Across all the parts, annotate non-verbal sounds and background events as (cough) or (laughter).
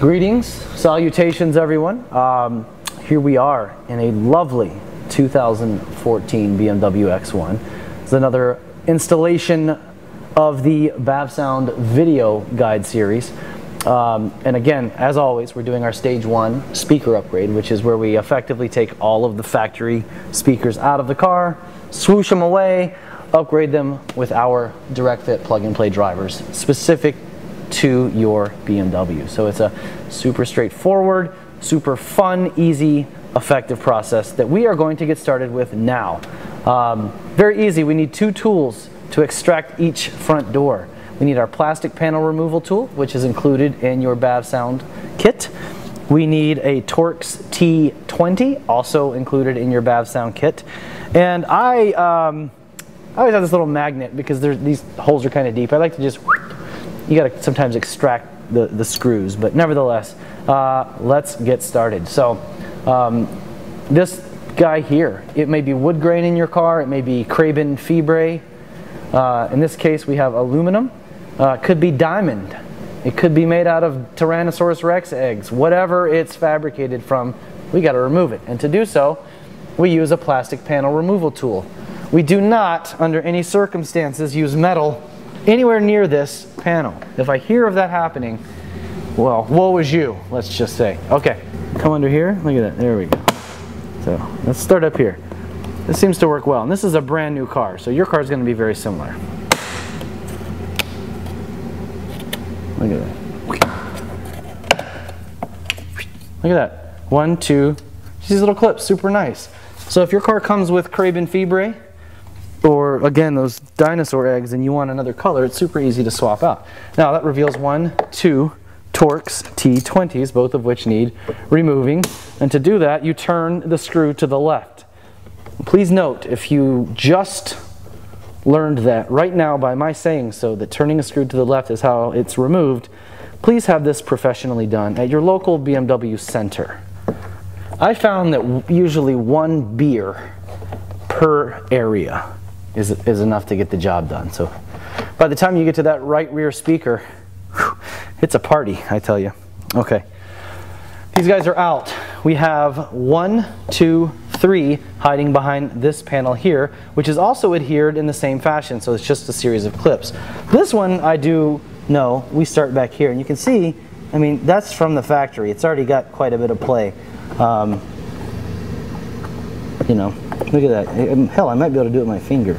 Greetings, salutations, everyone. Um, here we are in a lovely 2014 BMW X1. It's another installation of the BavSound video guide series. Um, and again, as always, we're doing our stage one speaker upgrade, which is where we effectively take all of the factory speakers out of the car, swoosh them away, upgrade them with our direct fit plug and play drivers specific to your BMW. So it's a super straightforward, super fun, easy, effective process that we are going to get started with now. Um, very easy, we need two tools to extract each front door. We need our plastic panel removal tool, which is included in your BavSound kit. We need a Torx T20, also included in your BavSound kit. And I, um, I always have this little magnet because these holes are kind of deep. I like to just you got to sometimes extract the, the screws, but nevertheless, uh, let's get started. So um, this guy here, it may be wood grain in your car, it may be carbon fibre. Uh, in this case, we have aluminum. Uh, could be diamond. It could be made out of Tyrannosaurus rex eggs. Whatever it's fabricated from, we got to remove it. And to do so, we use a plastic panel removal tool. We do not, under any circumstances, use metal anywhere near this panel. If I hear of that happening, well, woe is you, let's just say. Okay, come under here. Look at that. There we go. So let's start up here. This seems to work well. And this is a brand new car, so your car is going to be very similar. Look at that. Look at that. One, two. These little clips, super nice. So if your car comes with carbon Fibre, or again those dinosaur eggs and you want another color, it's super easy to swap out. Now that reveals one, two Torx T20s, both of which need removing. And to do that, you turn the screw to the left. Please note, if you just learned that right now by my saying so, that turning a screw to the left is how it's removed, please have this professionally done at your local BMW center. I found that usually one beer per area is, is enough to get the job done. So by the time you get to that right rear speaker, it's a party, I tell you. Okay. These guys are out. We have one, two, three hiding behind this panel here, which is also adhered in the same fashion, so it's just a series of clips. This one I do know, we start back here, and you can see, I mean, that's from the factory. It's already got quite a bit of play. Um, you know, Look at that. Um, hell, I might be able to do it with my finger.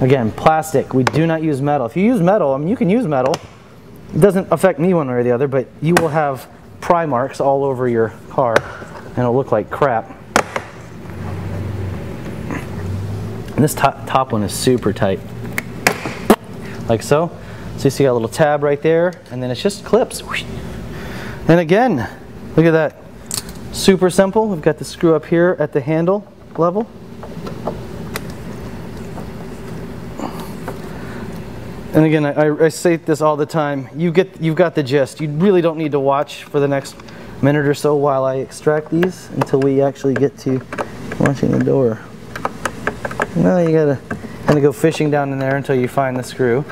Again, plastic. We do not use metal. If you use metal, I mean, you can use metal. It doesn't affect me one way or the other, but you will have pry marks all over your car, and it'll look like crap. And this top, top one is super tight. Like so. So you see a little tab right there, and then it's just clips. And again, look at that. Super simple. We've got the screw up here at the handle level. And again, I, I, say this all the time. You get, you've got the gist. You really don't need to watch for the next minute or so while I extract these until we actually get to watching the door. Well, you gotta kind of go fishing down in there until you find the screw.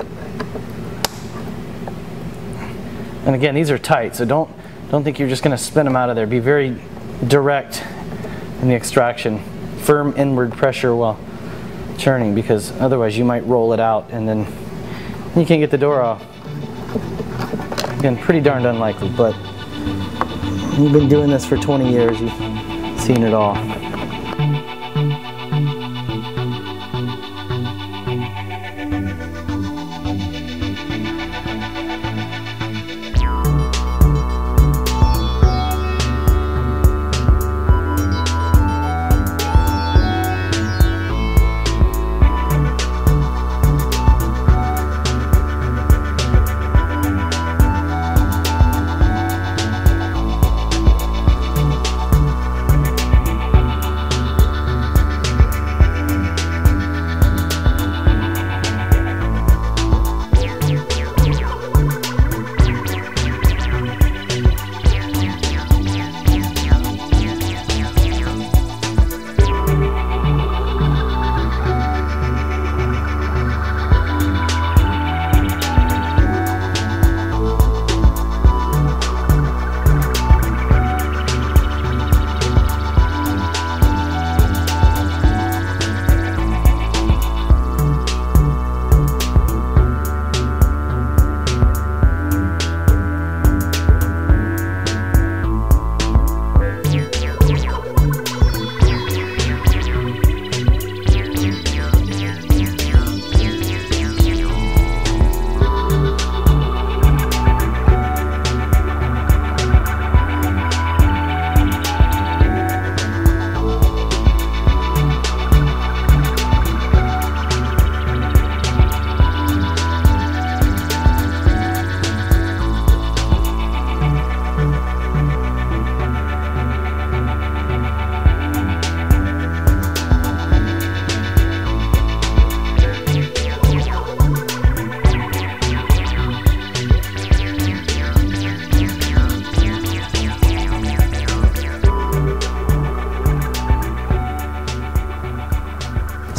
And again, these are tight, so don't don't think you're just going to spin them out of there. Be very direct in the extraction. Firm inward pressure while churning because otherwise you might roll it out and then you can't get the door off. Again, pretty darned unlikely, but you've been doing this for 20 years. You've seen it all.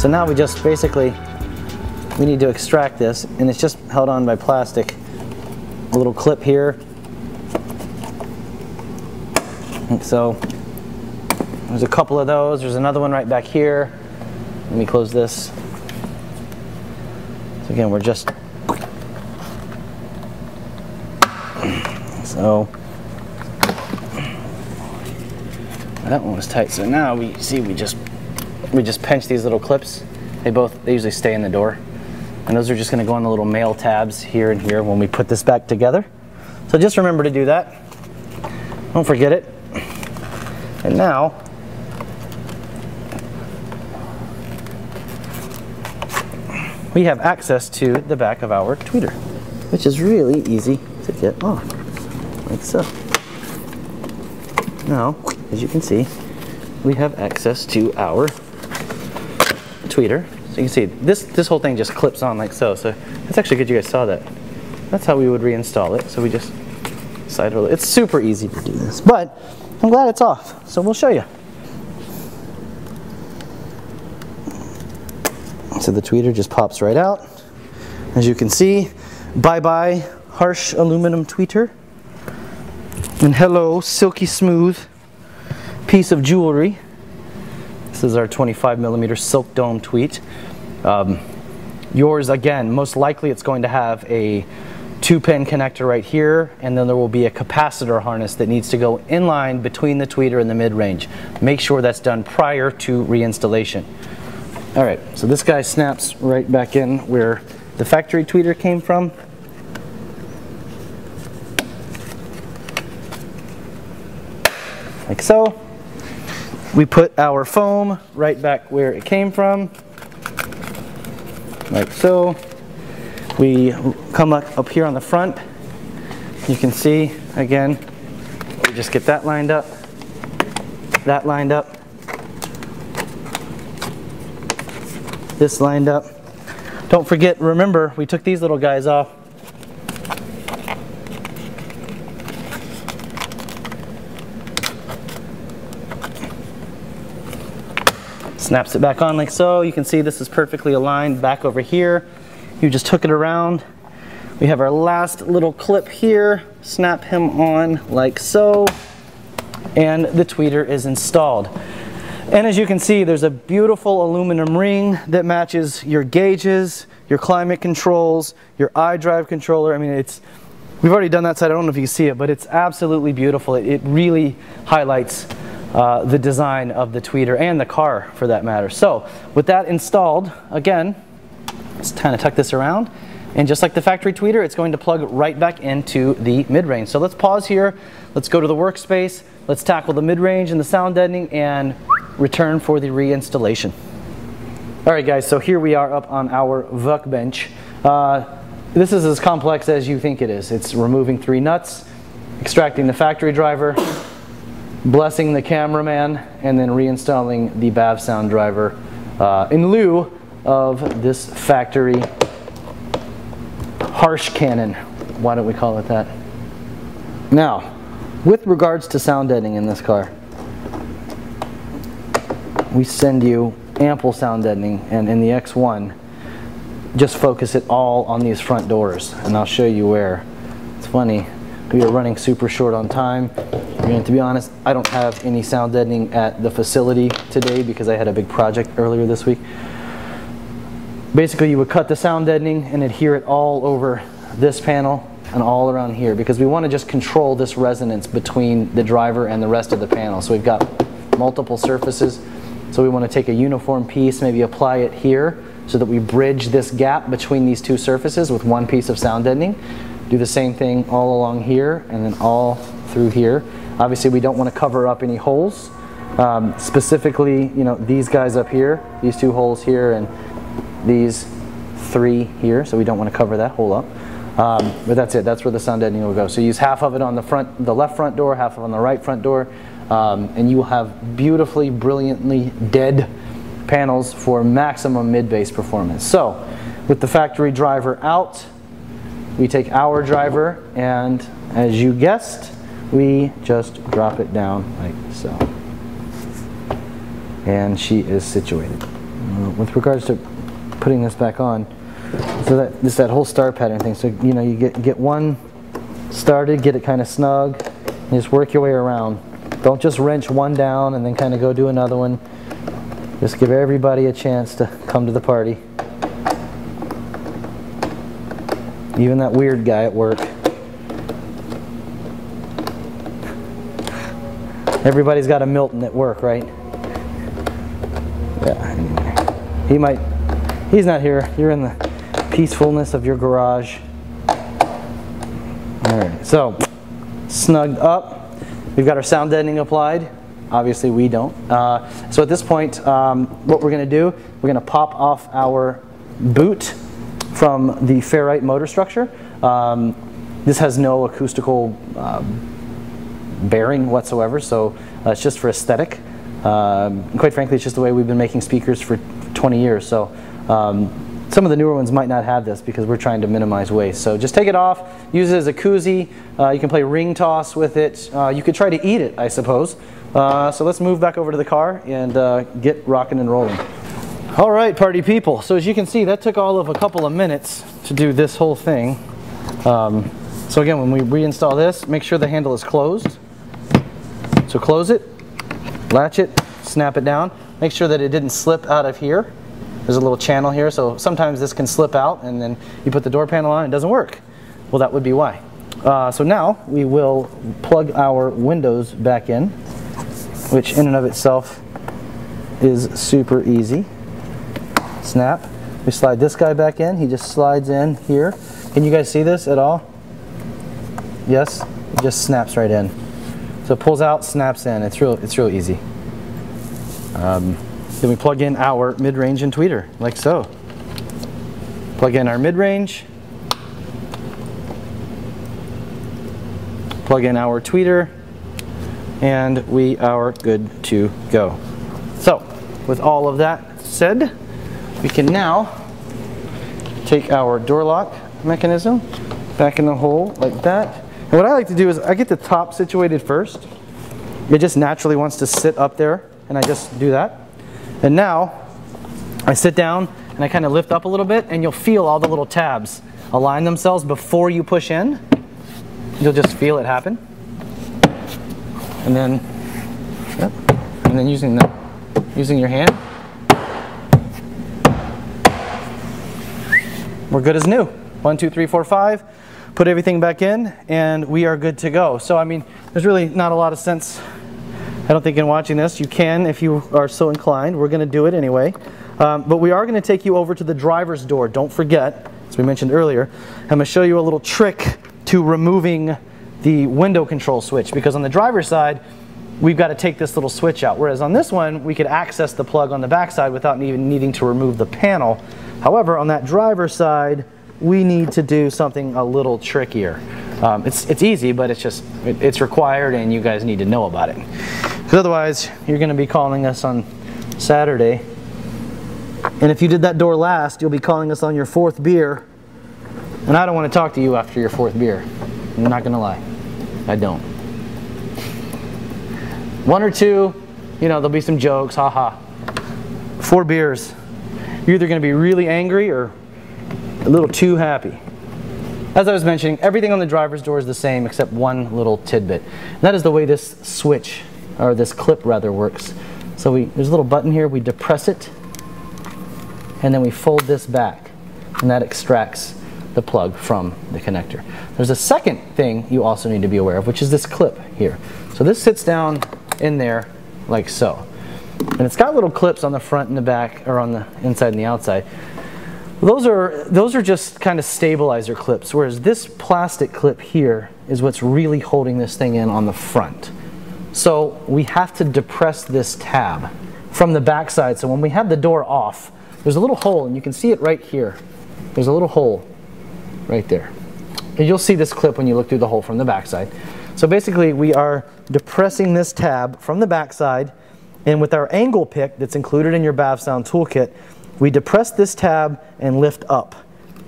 So now we just basically, we need to extract this and it's just held on by plastic. A little clip here. So. There's a couple of those. There's another one right back here. Let me close this. So again, we're just so that one was tight. So now we see we just we just pinch these little clips. They both they usually stay in the door. And those are just gonna go on the little male tabs here and here when we put this back together. So just remember to do that. Don't forget it. And now we have access to the back of our tweeter, which is really easy to get off, like so. Now, as you can see, we have access to our tweeter. So you can see this, this whole thing just clips on like so. So that's actually good you guys saw that. That's how we would reinstall it. So we just slide it. It's super easy to do this, but I'm glad it's off. So we'll show you. So the tweeter just pops right out. As you can see, bye-bye harsh aluminum tweeter. And hello, silky smooth piece of jewelry. This is our 25 millimeter silk dome tweet. Um, yours, again, most likely it's going to have a two pin connector right here, and then there will be a capacitor harness that needs to go in line between the tweeter and the mid-range. Make sure that's done prior to reinstallation. All right, so this guy snaps right back in where the factory tweeter came from. Like so. We put our foam right back where it came from. Like so. We come up, up here on the front. You can see, again, we just get that lined up, that lined up, this lined up. Don't forget, remember, we took these little guys off. Snaps it back on like so. You can see this is perfectly aligned back over here. You just hook it around. We have our last little clip here. Snap him on like so. And the tweeter is installed. And as you can see, there's a beautiful aluminum ring that matches your gauges, your climate controls, your iDrive controller. I mean, it's, we've already done that side. I don't know if you can see it, but it's absolutely beautiful. It, it really highlights uh, the design of the tweeter and the car for that matter. So with that installed, again, let's kind of tuck this around. And just like the factory tweeter, it's going to plug right back into the mid-range. So let's pause here. Let's go to the workspace. Let's tackle the mid-range and the sound deadening and return for the reinstallation. All right guys, so here we are up on our workbench. Uh, this is as complex as you think it is. It's removing three nuts, extracting the factory driver, blessing the cameraman, and then reinstalling the Bavsound driver uh, in lieu of this factory harsh cannon. Why don't we call it that? Now, with regards to sound deadening in this car, we send you ample sound deadening and in the X1 just focus it all on these front doors and I'll show you where. It's funny, we are running super short on time and to be honest I don't have any sound deadening at the facility today because I had a big project earlier this week. Basically you would cut the sound deadening and adhere it all over this panel and all around here because we want to just control this resonance between the driver and the rest of the panel. So we've got multiple surfaces so we want to take a uniform piece, maybe apply it here so that we bridge this gap between these two surfaces with one piece of sound deadening. Do the same thing all along here and then all through here. Obviously we don't want to cover up any holes. Um, specifically, you know, these guys up here, these two holes here and these three here, so we don't want to cover that hole up. Um, but that's it, that's where the sound deadening will go. So use half of it on the front, the left front door, half of it on the right front door, um, and you will have beautifully, brilliantly dead panels for maximum mid-bass performance. So with the factory driver out, we take our driver and as you guessed, we just drop it down like so. And she is situated. uh, with regards to putting this back on, so that this that whole star pattern thing. So you know you get get one started, get it kind of snug, and just work your way around. Don't just wrench one down and then kind of go do another one. Just give everybody a chance to come to the party. Even that weird guy at work. Everybody's got a Milton at work, right? Yeah. He might, he's not here. You're in the peacefulness of your garage. All right, so snugged up. We've got our sound deadening applied. Obviously, we don't. Uh, so at this point, um, what we're going to do, we're going to pop off our boot from the ferrite motor structure. Um, this has no acoustical um, bearing whatsoever, so uh, it's just for aesthetic. Um, quite frankly, it's just the way we've been making speakers for 20 years. So um, some of the newer ones might not have this because we're trying to minimize waste. So just take it off, use it as a koozie. Uh, you can play ring toss with it. Uh, you could try to eat it, I suppose. Uh, so let's move back over to the car and uh, get rocking and rolling. All right, party people. So as you can see, that took all of a couple of minutes to do this whole thing. Um, so again, when we reinstall this, make sure the handle is closed. So close it, latch it, snap it down. Make sure that it didn't slip out of here. There's a little channel here, so sometimes this can slip out and then you put the door panel on it doesn't work. Well, that would be why. Uh, so now we will plug our windows back in, which in and of itself is super easy. Snap. We slide this guy back in. He just slides in here. Can you guys see this at all? Yes? It just snaps right in. So it pulls out, snaps in. It's real, it's real easy. Um, then we plug in our mid-range and tweeter, like so. Plug in our mid-range. Plug in our tweeter. And we are good to go. So, with all of that said, we can now take our door lock mechanism back in the hole like that. And what I like to do is I get the top situated first. It just naturally wants to sit up there and I just do that. And now I sit down and I kind of lift up a little bit and you'll feel all the little tabs align themselves before you push in. You'll just feel it happen. And then, yep, and then using the, using your hand, we're good as new. One, two, three, four, five. Put everything back in and we are good to go. So I mean, there's really not a lot of sense I don't think in watching this, you can if you are so inclined. We're going to do it anyway. Um, but we are going to take you over to the driver's door. Don't forget, as we mentioned earlier, I'm going to show you a little trick to removing the window control switch because on the driver's side, we've got to take this little switch out. Whereas on this one, we could access the plug on the back side without even needing to remove the panel. However, on that driver's side, we need to do something a little trickier. Um, it's, it's easy, but it's just, it, it's required and you guys need to know about it. Because otherwise, you're going to be calling us on Saturday. And if you did that door last, you'll be calling us on your fourth beer. And I don't want to talk to you after your fourth beer. I'm not going to lie. I don't. One or two, you know, there'll be some jokes, haha. Four beers. You're either going to be really angry or a little too happy. As I was mentioning, everything on the driver's door is the same except one little tidbit. And that is the way this switch, or this clip rather, works. So we, there's a little button here, we depress it, and then we fold this back, and that extracts the plug from the connector. There's a second thing you also need to be aware of, which is this clip here. So this sits down in there like so. And it's got little clips on the front and the back, or on the inside and the outside. Those are, those are just kind of stabilizer clips, whereas this plastic clip here is what's really holding this thing in on the front. So we have to depress this tab from the backside. So when we have the door off, there's a little hole, and you can see it right here. There's a little hole right there. And you'll see this clip when you look through the hole from the backside. So basically, we are depressing this tab from the backside, and with our angle pick that's included in your Bavsound toolkit, we depress this tab and lift up.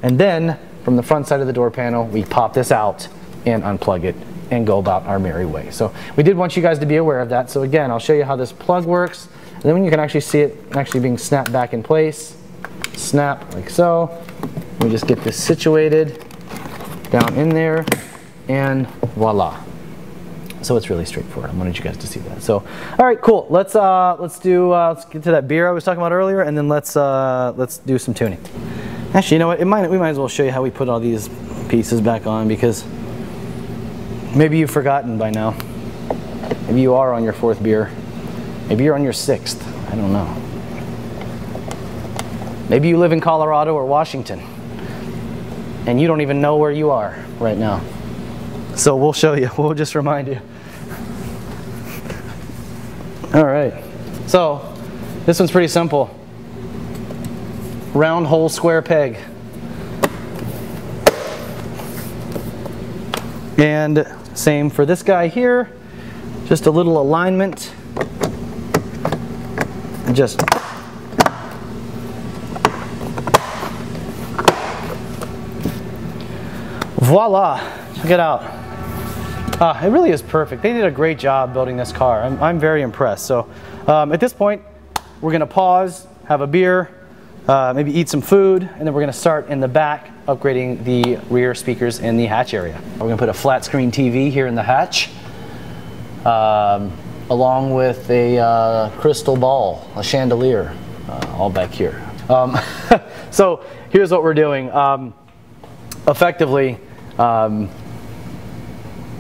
And then from the front side of the door panel, we pop this out and unplug it and go about our merry way. So we did want you guys to be aware of that. So again, I'll show you how this plug works. And then you can actually see it actually being snapped back in place. Snap like so. We just get this situated down in there and voila. So it's really straightforward. I wanted you guys to see that. So, all right, cool. Let's uh, let's do uh, let's get to that beer I was talking about earlier, and then let's uh, let's do some tuning. Actually, you know what? It might we might as well show you how we put all these pieces back on because maybe you've forgotten by now. Maybe you are on your fourth beer. Maybe you're on your sixth. I don't know. Maybe you live in Colorado or Washington and you don't even know where you are right now. So we'll show you. (laughs) We'll just remind you. All right. So this one's pretty simple. Round hole square peg. And same for this guy here. Just a little alignment. Just voila, check it out. Uh, it really is perfect. They did a great job building this car. I'm, I'm very impressed. So um, at this point, we're gonna pause, have a beer, uh, maybe eat some food, and then we're gonna start in the back, upgrading the rear speakers in the hatch area. We're gonna put a flat screen TV here in the hatch, um, along with a uh, crystal ball, a chandelier, uh, all back here. Um, (laughs) so here's what we're doing. Um, effectively, um,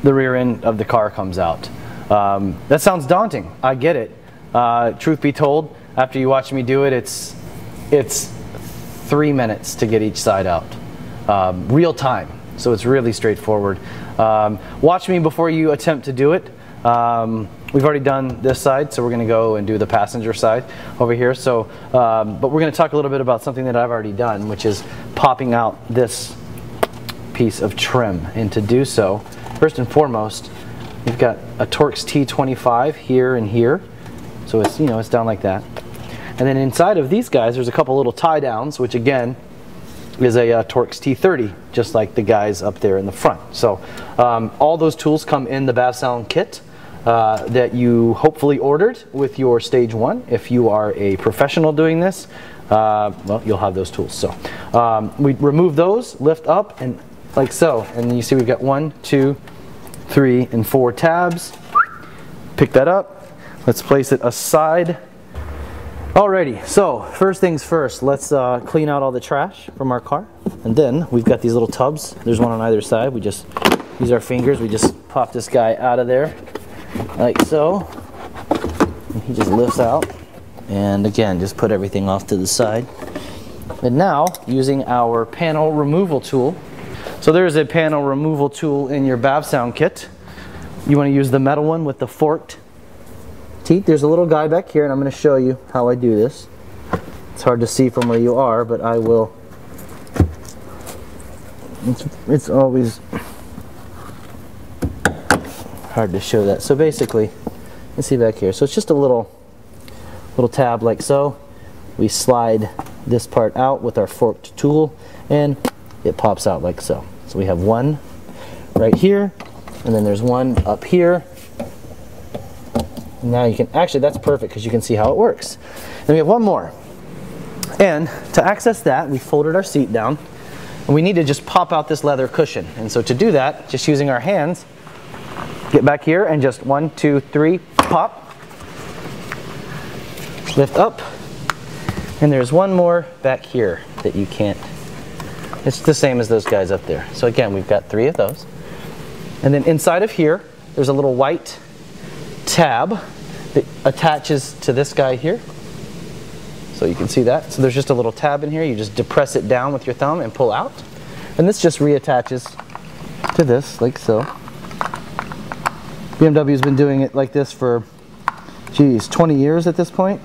the rear end of the car comes out. Um, that sounds daunting. I get it. Uh, truth be told, after you watch me do it, it's it's three minutes to get each side out, um, real time. So it's really straightforward. Um, watch me before you attempt to do it. Um, we've already done this side, so we're going to go and do the passenger side over here. So, um, but we're going to talk a little bit about something that I've already done, which is popping out this piece of trim. And to do so, first and foremost, you've got a Torx T25 here and here. So it's, you know, it's down like that. And then inside of these guys, there's a couple little tie downs, which again, is a uh, Torx T30, just like the guys up there in the front. So um, all those tools come in the Bavsound kit. Uh, that you hopefully ordered with your stage one. If you are a professional doing this, uh, well, you'll have those tools. So um, we remove those, lift up, and like so. And you see we've got one, two, three, and four tabs. Pick that up. Let's place it aside. Alrighty, so first things first, let's uh, clean out all the trash from our car. And then we've got these little tubs. There's one on either side. We just use our fingers. We just pop this guy out of there like so. And he just lifts out. And again, just put everything off to the side. And now, using our panel removal tool, so there's a panel removal tool in your Bavsound kit. You want to use the metal one with the forked teeth. There's a little guy back here and I'm going to show you how I do this. It's hard to see from where you are, but I will. It's, it's always hard to show that. So basically, let's see back here. So it's just a little, little tab like so. We slide this part out with our forked tool and it pops out like so. So we have one right here, and then there's one up here. Now you can, actually that's perfect because you can see how it works. Then we have one more. And to access that, we folded our seat down, and we need to just pop out this leather cushion. And so to do that, just using our hands, get back here and just one, two, three, pop. Lift up. And there's one more back here that you can't it's the same as those guys up there. So again, we've got three of those. And then inside of here, there's a little white tab that attaches to this guy here. So you can see that. So there's just a little tab in here. You just depress it down with your thumb and pull out. And this just reattaches to this, like so. BMW's been doing it like this for, geez, 20 years at this point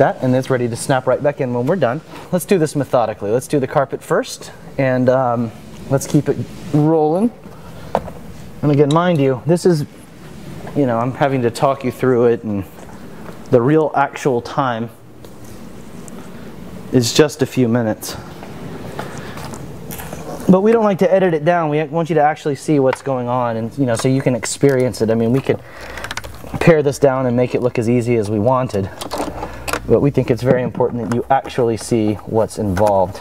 that and it's ready to snap right back in when we're done. Let's do this methodically. Let's do the carpet first and um, let's keep it rolling. And again, mind you, this is, you know, I'm having to talk you through it and the real actual time is just a few minutes. But we don't like to edit it down. We want you to actually see what's going on and, you know, so you can experience it. I mean, we could pare this down and make it look as easy as we wanted. But we think it's very important that you actually see what's involved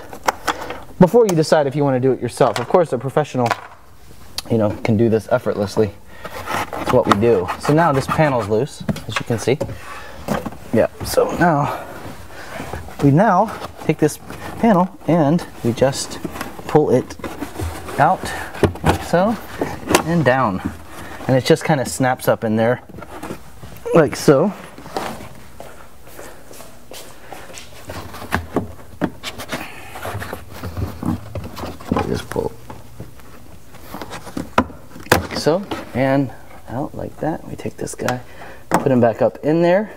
before you decide if you want to do it yourself. Of course, a professional, you know, can do this effortlessly. It's what we do. So now this panel's loose, as you can see. Yeah, so now we now take this panel and we just pull it out like so and down. And it just kind of snaps up in there like so. Just pull like so and out like that. We take this guy, put him back up in there,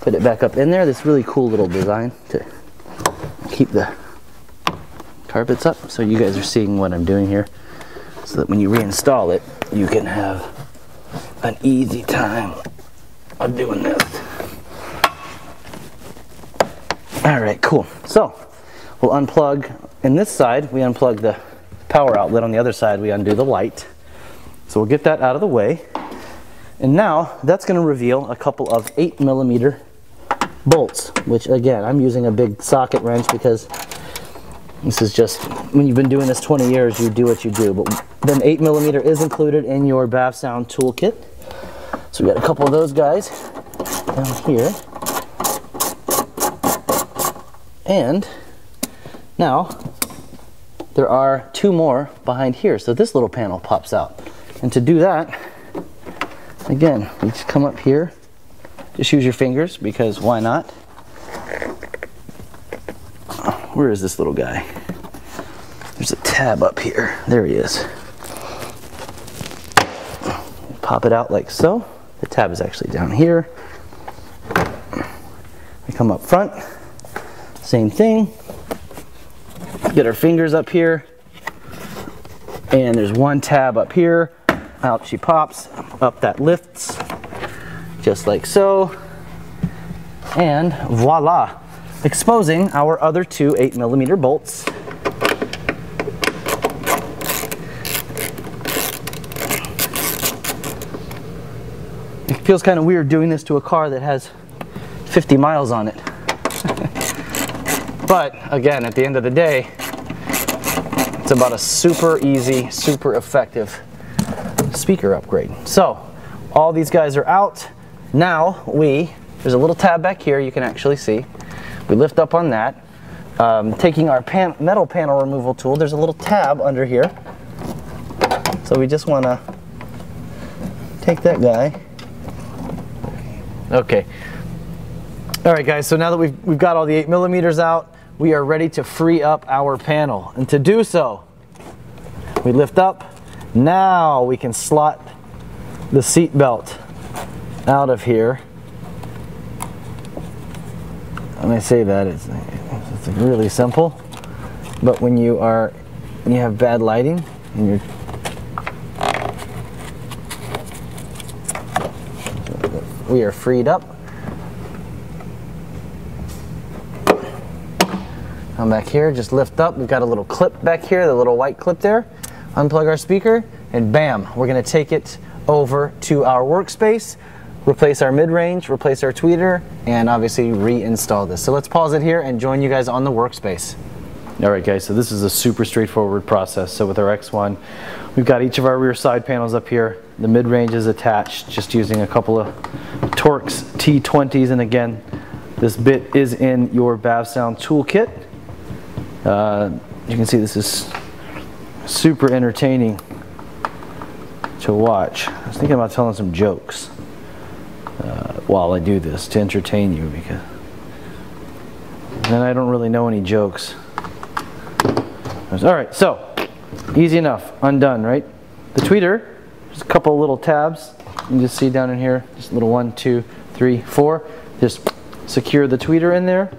put it back up in there. This really cool little design to keep the carpets up so you guys are seeing what I'm doing here so that when you reinstall it you can have an easy time of doing this. All right, cool. So we'll unplug, in this side we unplug the power outlet, on the other side we undo the light. So we'll get that out of the way. And now that's gonna reveal a couple of eight millimeter bolts, which again, I'm using a big socket wrench because this is just, when you've been doing this 20 years, you do what you do. But then 8 millimeter is included in your Bath Bavsound toolkit. So we got a couple of those guys down here. And now there are two more behind here. So this little panel pops out. And to do that, again, you just come up here, just use your fingers because why not? Where is this little guy? There's a tab up here. There he is. Pop it out like so. The tab is actually down here. We come up front. Same thing. Get our fingers up here. And there's one tab up here. Out she pops. Up that lifts. Just like so. And voila exposing our other two 8 millimeter bolts. It feels kind of weird doing this to a car that has 50 miles on it. (laughs) but again, at the end of the day, it's about a super easy, super effective speaker upgrade. So all these guys are out. Now we, there's a little tab back here you can actually see. We lift up on that. Um, taking our pan metal panel removal tool, there's a little tab under here. So we just want to take that guy. Okay. All right, guys, so now that we've, we've got all the 8 millimeters out, we are ready to free up our panel. And to do so, we lift up. Now we can slot the seat belt out of here. When I say that, it's, it's really simple. But when you are, you have bad lighting and you're we are freed up. Come back here, just lift up. We've got a little clip back here, the little white clip there. Unplug our speaker, and bam, we're gonna take it over to our workspace replace our mid-range, replace our tweeter, and obviously reinstall this. So let's pause it here and join you guys on the workspace. All right guys, so this is a super straightforward process. So with our X1, we've got each of our rear side panels up here. The mid-range is attached just using a couple of Torx T20s. And again, this bit is in your Bavsound toolkit. Uh, you can see this is super entertaining to watch. I was thinking about telling some jokes uh, while I do this to entertain you because then I don't really know any jokes. All right, so easy enough, undone, right? The tweeter, just a couple little tabs. You can just see down in here, just little one, two, three, four. Just secure the tweeter in there.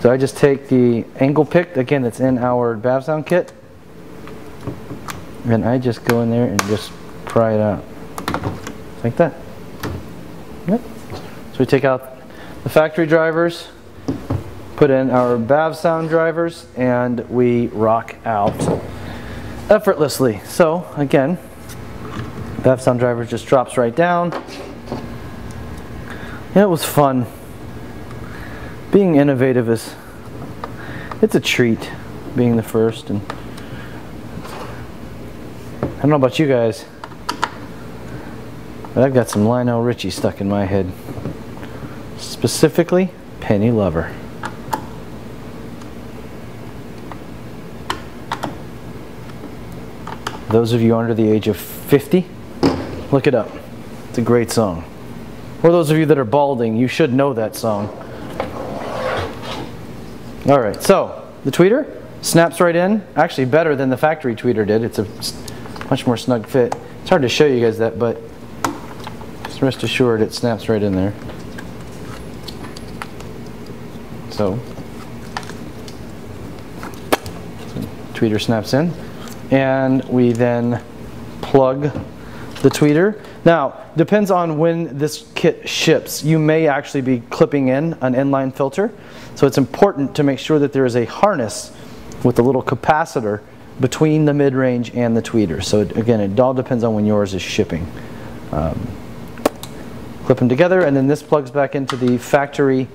So I just take the angle pick, again, that's in our Bavsound kit. And I just go in there and just pry it out. Like that. Yep. So we take out the factory drivers, put in our Bavsound drivers, and we rock out effortlessly. So again, Bavsound driver just drops right down. Yeah, it was fun. Being innovative is, it's a treat being the first. And don't know about you guys, but I've got some Lionel Richie stuck in my head. Specifically, Penny Lover. Those of you under the age of 50, look it up. It's a great song. Or those of you that are balding, you should know that song. All right, so the tweeter snaps right in. Actually, better than the factory tweeter did. It's a much more snug fit. It's hard to show you guys that, but just rest assured it snaps right in there. So, so tweeter snaps in and we then plug the tweeter. Now, depends on when this kit ships. You may actually be clipping in an inline filter. So it's important to make sure that there is a harness with a little capacitor between the mid-range and the tweeter. So it, again, it all depends on when yours is shipping. Um, clip them together and then this plugs back into the factory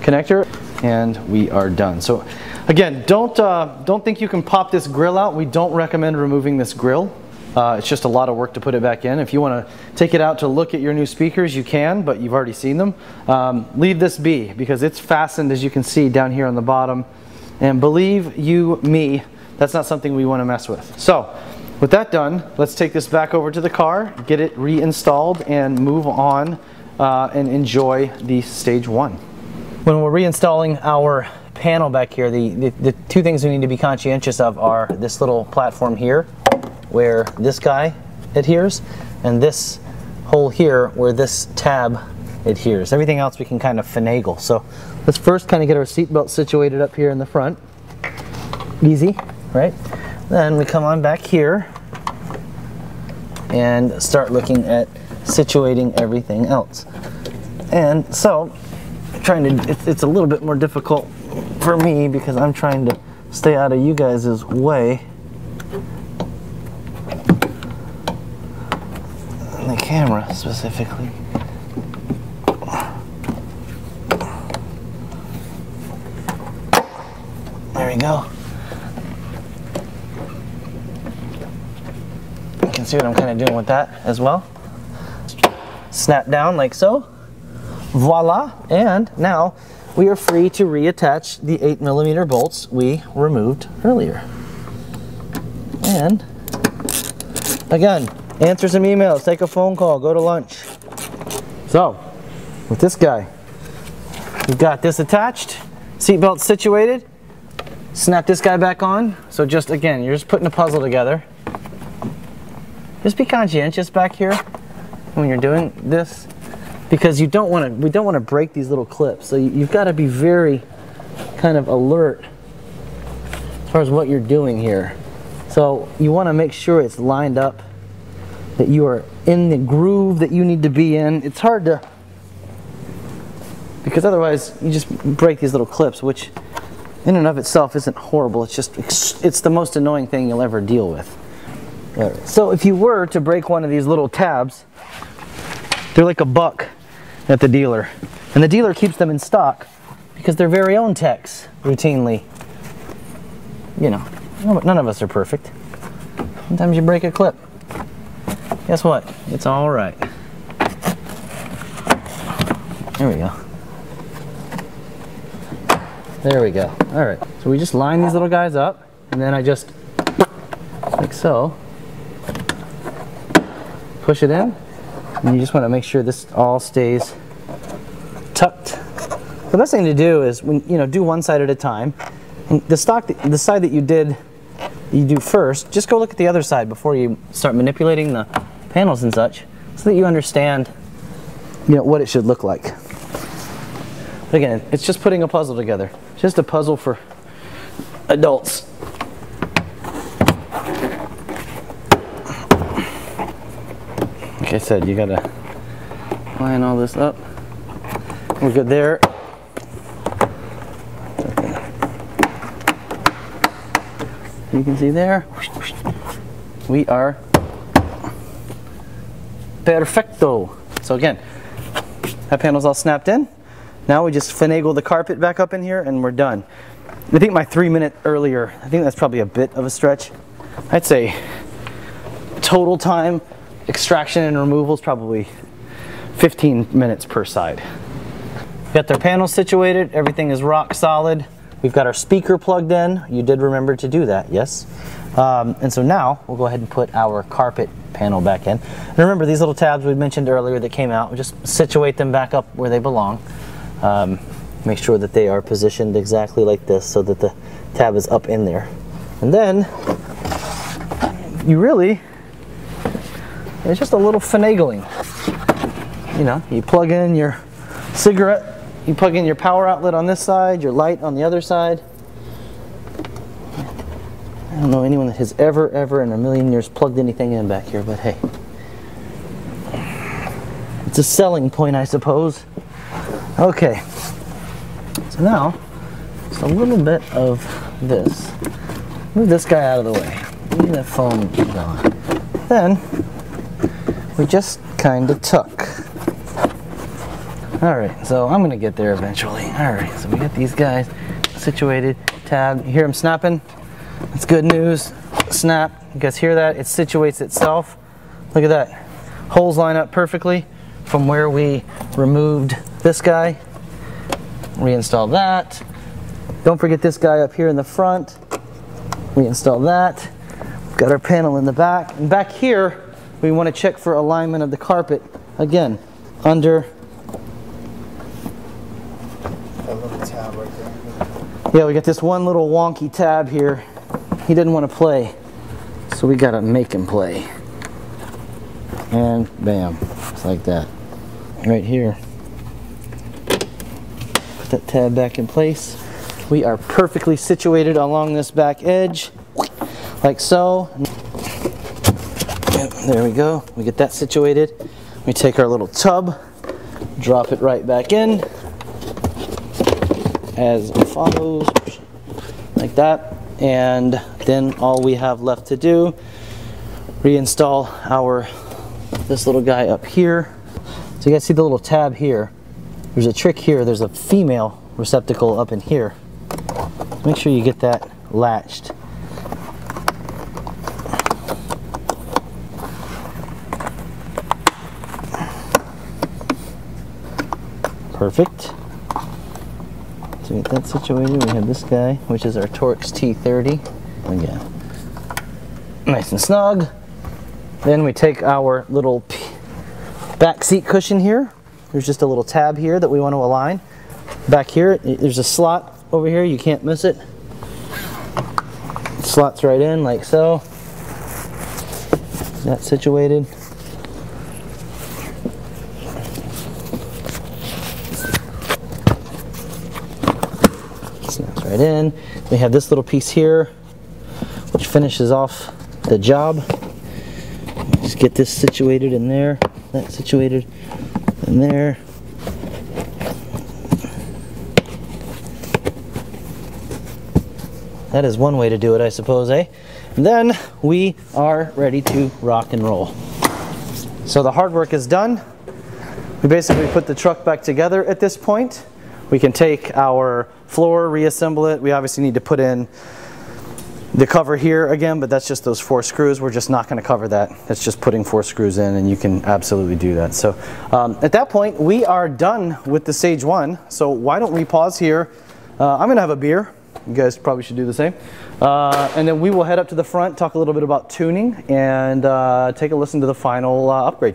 connector and we are done. So again, don't, uh, don't think you can pop this grill out. We don't recommend removing this grill. Uh, it's just a lot of work to put it back in. If you want to take it out to look at your new speakers, you can, but you've already seen them. Um, leave this be because it's fastened, as you can see down here on the bottom. And believe you me, that's not something we want to mess with. So with that done, let's take this back over to the car, get it reinstalled, and move on uh, and enjoy the stage one. When we're reinstalling our panel back here, the, the, the, two things we need to be conscientious of are this little platform here, where this guy adheres, and this hole here where this tab adheres. Everything else we can kind of finagle. So let's first kind of get our seatbelt situated up here in the front. Easy, right? Then we come on back here and start looking at situating everything else. And so trying to, it's, a little bit more difficult for me because I'm trying to stay out of you guys' way. the camera specifically. There we go. You can see what I'm kind of doing with that as well. Snap down like so. Voila, and now we are free to reattach the 8 millimeter bolts we removed earlier. And again, answer some emails, take a phone call, go to lunch. So, with this guy, we've got this attached, seatbelt situated, snap this guy back on. So just again, you're just putting a puzzle together. Just be conscientious back here when you're doing this because you don't want to we don't want to break these little clips. So you, have got to be very kind of alert as far as what you're doing here. So you want to make sure it's lined up that you are in the groove that you need to be in. It's hard to because otherwise you just break these little clips which in and of itself isn't horrible. It's just it's the most annoying thing you'll ever deal with so if you were to break one of these little tabs they're like a buck at the dealer. And the dealer keeps them in stock because their very own techs routinely, you know, none of us are perfect. Sometimes you break a clip. Guess what? It's all right. There we go. There we go. All right. So we just line these little guys up, and then I just, like so, push it in, and you just want to make sure this all stays tucked. The best thing to do is when you know do one side at a time. And the stock, the side that you did, you do first. Just go look at the other side before you start manipulating the panels and such, so that you understand, you know, what it should look like. But again, it's just putting a puzzle together. Just a puzzle for adults. I said, you gotta line all this up. We're good there. You can see there. We are perfecto. So again, that panel's all snapped in. Now we just finagle the carpet back up in here and we're done. I think my three minute earlier, I think that's probably a bit of a stretch. I'd say total time extraction and removal is probably 15 minutes per side. Got their panels situated, everything is rock solid. We've got our speaker plugged in. You did remember to do that, yes? Um, and so now we'll go ahead and put our carpet panel back in. And remember these little tabs we mentioned earlier that came out, we just situate them back up where they belong. Um, make sure that they are positioned exactly like this so that the tab is up in there. And then you really, it's just a little finagling. You know, you plug in your cigarette, you plug in your power outlet on this side, your light on the other side. I don't know anyone that has ever, ever in a million years plugged anything in back here, but hey. It's a selling point, I suppose. Okay. So now, just a little bit of this. Move this guy out of the way. Leave that foam gone. Then, we just kind of tuck. All right, so I'm gonna get there eventually. All right, so we got these guys situated, tab. You hear them snapping? That's good news. Snap. You guys hear that? It situates itself. Look at that. Holes line up perfectly from where we removed this guy. Reinstall that. Don't forget this guy up here in the front. Reinstall that. Got our panel in the back. And back here, we want to check for alignment of the carpet. Again, under. Yeah, we got this one little wonky tab here he didn't want to play. So we got to make him play. And bam, just like that. Right here. Put that tab back in place. We are perfectly situated along this back edge, like so. There we go. We get that situated. We take our little tub, drop it right back in, as follows, like that. And then all we have left to do reinstall our this little guy up here. So you guys see the little tab here? There's a trick here. There's a female receptacle up in here. Make sure you get that latched perfect So we get that situated, we have this guy, which is our Torx T30. Again, nice and snug. Then we take our little back seat cushion here. There's just a little tab here that we want to align. Back here, there's a slot over here. You can't miss it. it slots right in like so. That's situated. Right in. We have this little piece here, which finishes off the job. Just get this situated in there, that situated in there. That is one way to do it, I suppose, eh? Then we are ready to rock and roll. So the hard work is done. We basically put the truck back together at this point. We can take our floor, reassemble it. We obviously need to put in the cover here again, but that's just those four screws. We're just not going to cover that. It's just putting four screws in and you can absolutely do that. So um, at that point, we are done with the stage one. So why don't we pause here? Uh, I'm going to have a beer. You guys probably should do the same. Uh, and then we will head up to the front, talk a little bit about tuning, and uh, take a listen to the final uh, upgrade.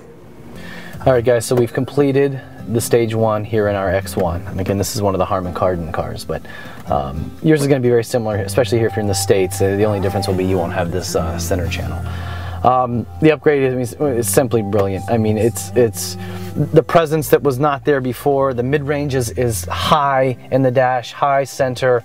All right, guys, so we've completed the stage one here in our X1. And again, this is one of the Harman Kardon cars, but um, yours is going to be very similar, especially here if you're in the States. Uh, the only difference will be you won't have this uh, center channel. Um, the upgrade is, is, simply brilliant. I mean, it's it's the presence that was not there before. The mid range is, is high in the dash, high center.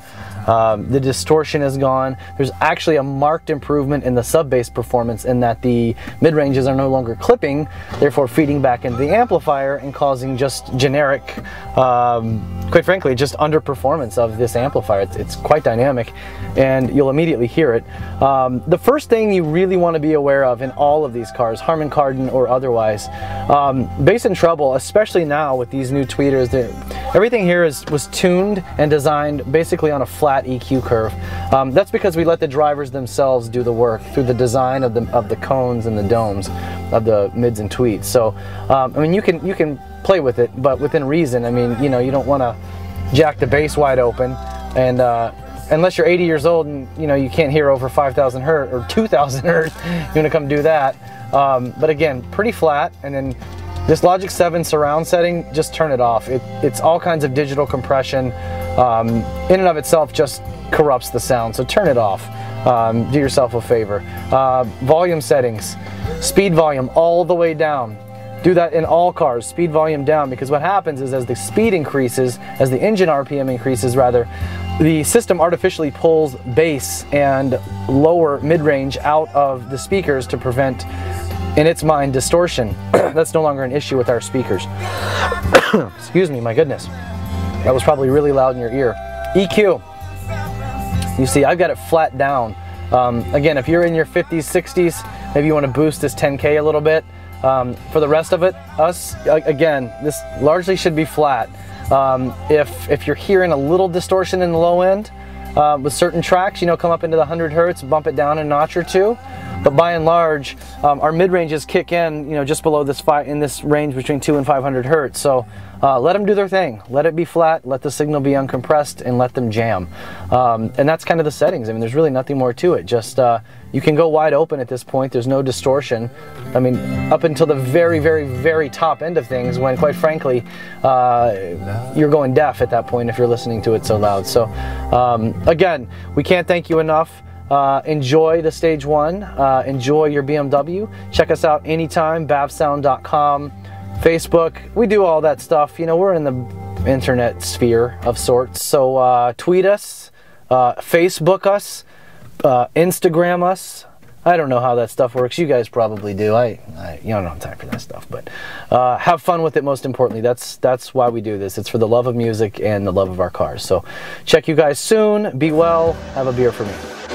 Um, the distortion is gone. There's actually a marked improvement in the sub bass performance in that the mid ranges are no longer clipping, therefore feeding back into the amplifier and causing just generic, um, quite frankly, just underperformance of this amplifier. It's, it's, quite dynamic and you'll immediately hear it. Um, the first thing you really want to be aware of in all of these cars, Harman Kardon or otherwise, um, bass and treble, especially now with these new tweeters. Everything here is was tuned and designed basically on a flat EQ curve. Um, that's because we let the drivers themselves do the work through the design of the of the cones and the domes of the mids and tweets. So, um, I mean, you can you can play with it, but within reason. I mean, you know, you don't want to jack the bass wide open and. Uh, unless you're 80 years old and you know you can't hear over 5,000 hertz or 2,000 (laughs) hertz, you're gonna come do that. Um, but again, pretty flat, and then this Logic 7 surround setting, just turn it off. It, it's all kinds of digital compression. Um, in and of itself just corrupts the sound, so turn it off. Um, do yourself a favor. Uh, volume settings, speed volume all the way down. Do that in all cars, speed volume down, because what happens is as the speed increases, as the engine RPM increases rather, the system artificially pulls bass and lower mid-range out of the speakers to prevent in its mind distortion. (clears throat) That's no longer an issue with our speakers. (coughs) Excuse me, my goodness. That was probably really loud in your ear. EQ. You see, I've got it flat down. Um, again, if you're in your 50s, 60s, maybe you want to boost this 10K a little bit. Um, for the rest of it, us, again, this largely should be flat. Um, if, if you're hearing a little distortion in the low end, uh, with certain tracks, you know, come up into the 100 hertz, bump it down a notch or two. But by and large, um, our mid ranges kick in, you know, just below this five in this range between two and 500 hertz. So uh, let them do their thing. Let it be flat. Let the signal be uncompressed, and let them jam. Um, and that's kind of the settings. I mean, there's really nothing more to it. Just uh, you can go wide open at this point. There's no distortion. I mean, up until the very, very, very top end of things, when quite frankly, uh, you're going deaf at that point if you're listening to it so loud. So um, again, we can't thank you enough. Uh, enjoy the stage one. Uh, enjoy your BMW. Check us out anytime, bavsound.com, Facebook. We do all that stuff. You know, we're in the internet sphere of sorts. So uh, tweet us, uh, Facebook us, uh, Instagram us. I don't know how that stuff works. You guys probably do. I, I you don't have time for that stuff, but uh, have fun with it. Most importantly, that's that's why we do this. It's for the love of music and the love of our cars. So, check you guys soon. Be well. Have a beer for me.